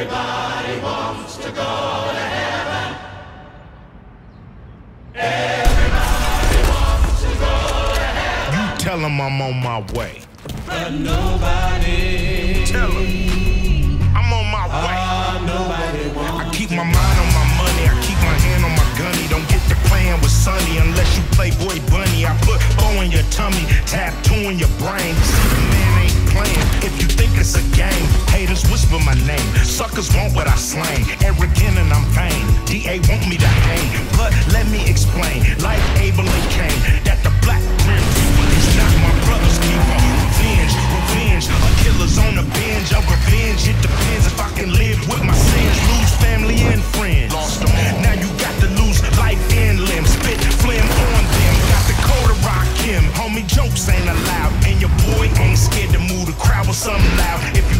You tell them I'm on my way. But nobody. Tell them I'm on my way. Nobody wants. I keep my mind on my money. I keep my hand on my gunny. Don't get to playing with Sonny unless you play boy bunny. I put bow in your tummy, tattoo in your brain. See the man ain't playing. If you whisper my name. Suckers want what I slain. Arrogant and I'm vain. DA want me to hang, but let me explain. Like Abel and Cain, that the black grim reaper is not my brother's keeper. Revenge, revenge, a killer's on the binge of revenge. It depends if I can live with my sins, lose family and friends. Lost them all. Now you got to lose life and limb, spit phlegm on them. Got the code to rock him. Homie, jokes ain't allowed, and your boy ain't scared to move the crowd with something loud. If you